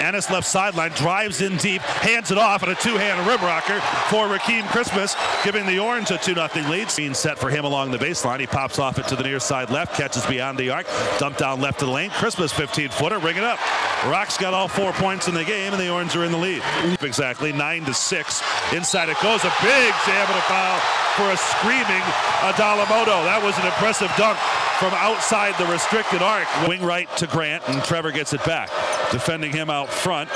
Ennis left sideline, drives in deep, hands it off, and a two-hand rim rocker for Rakeem Christmas, giving the Orange a 2-0 lead. Scene set for him along the baseline. He pops off it to the near side left, catches beyond the arc, dump down left of the lane. Christmas 15-footer, ring it up. Rock's got all four points in the game, and the Orange are in the lead. Exactly, 9 to six. Inside it goes, a big jam and a foul for a screaming Adala Moto. That was an impressive dunk from outside the restricted arc. Wing right to Grant, and Trevor gets it back. Defending him out front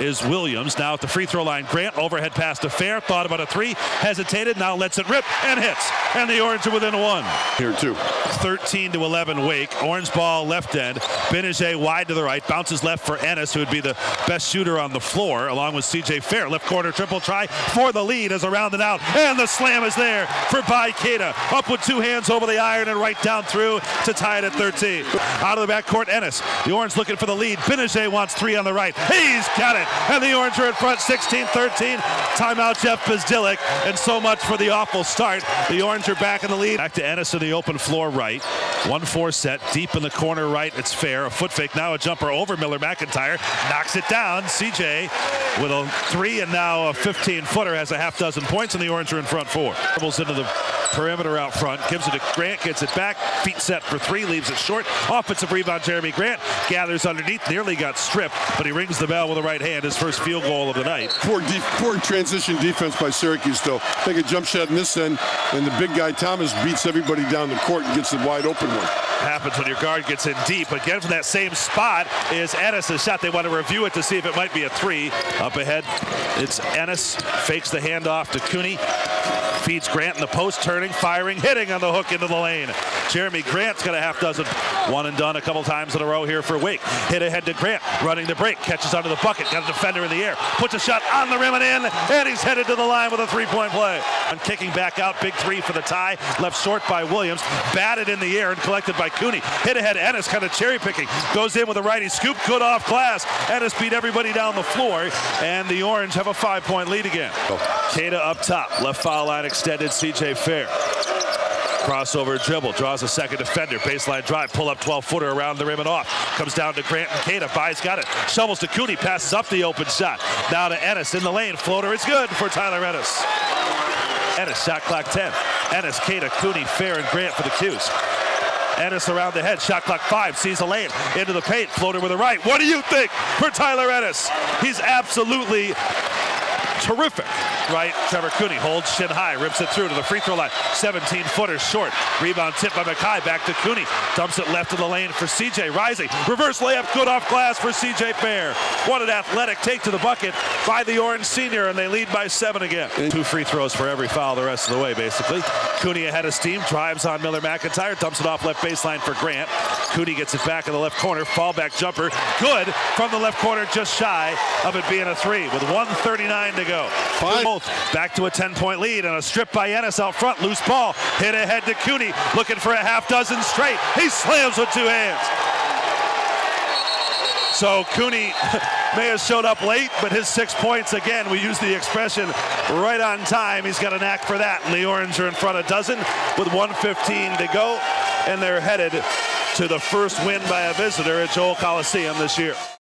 is Williams. Now at the free throw line, Grant overhead pass to Fair. Thought about a three, hesitated, now lets it rip and hits. And the Orange are within one. Here too. 13 to 11 Wake. Orange ball left end. Gbinije wide to the right. Bounces left for Ennis, who would be the best shooter on the floor, along with CJ Fair. Left corner triple try for the lead as around and out. And the slam is there for Baye Keita. Up with two hands over the iron and right down through to tie it at 13. Out of the backcourt, Ennis. The Orange looking for the lead. Gbinije wants three on the right. He's got it. And the Orange are in front 16-13. Timeout Jeff Bzdelik. And so much for the awful start. The Orange are back in the lead. Back to Ennis in the open floor right. 1-4 set. Deep in the corner right. It's fair. A foot fake. Now a jumper over Miller McIntyre. Knocks it down. CJ with a three and now a 15-footer has a half dozen points and the Orange are in front four. Dribbles into the perimeter out front. Gives it to Grant. Gets it back. Feet set for three. Leaves it short. Offensive rebound. Jerami Grant gathers underneath. Nearly got stripped, but he rings the bell with the right hand. His first field goal of the night. Poor, poor transition defense by Syracuse, though. Take a jump shot in this end, and the big guy Thomas beats everybody down the court and gets the wide open one. Happens when your guard gets in deep. Again, from that same spot is Ennis' shot. They want to review it to see if it might be a three. Up ahead, it's Ennis. Fakes the handoff to Cooney. Feeds Grant in the post, turning, firing, hitting on the hook into the lane. Jerami Grant's got a half dozen. One and done a couple times in a row here for Wake. Hit ahead to Grant, running the break, catches under the bucket, got a defender in the air, puts a shot on the rim and in, and he's headed to the line with a three-point play. And kicking back out, big three for the tie, left short by Williams, batted in the air and collected by Cooney. Hit ahead, Ennis kind of cherry picking, goes in with a righty scoop, good off glass. Ennis beat everybody down the floor, and the Orange have a five-point lead again. Keita up top, left foul line extended, CJ Fair. Crossover dribble, draws a second defender, baseline drive, pull up 12 footer around the rim and off. Comes down to Grant and Keita, Baye's got it. Shovels to Cooney, passes up the open shot. Now to Ennis in the lane. Floater is good for Tyler Ennis. Ennis, shot clock 10. Ennis, Keita, Cooney, Fair, and Grant for the Qs. Ennis around the head, shot clock five, sees a lane, into the paint, floater with the right. What do you think for Tyler Ennis? He's absolutely terrific, right? Trevor Cooney holds shin high, rips it through to the free throw line. 17 footers short. Rebound tip by McKie. Back to Cooney. Dumps it left of the lane for CJ. Rising. Reverse layup. Good off glass for CJ Fair. What an athletic take to the bucket by the Orange senior, and they lead by seven again. Two free throws for every foul the rest of the way, basically. Cooney ahead of steam. Drives on Miller McIntyre. Dumps it off left baseline for Grant. Cooney gets it back in the left corner. Fallback jumper. Good from the left corner, just shy of it being a three with 139 to go. Back to a 10-point lead and a strip by Ennis out front. Loose ball. Hit ahead to Cooney. Looking for a half dozen straight. He slams with two hands. So Cooney may have showed up late, but his six points, again, we use the expression right on time. He's got a knack for that. And the Orange are in front a dozen with 115 to go. And they're headed to the first win by a visitor at Joel Coliseum this year.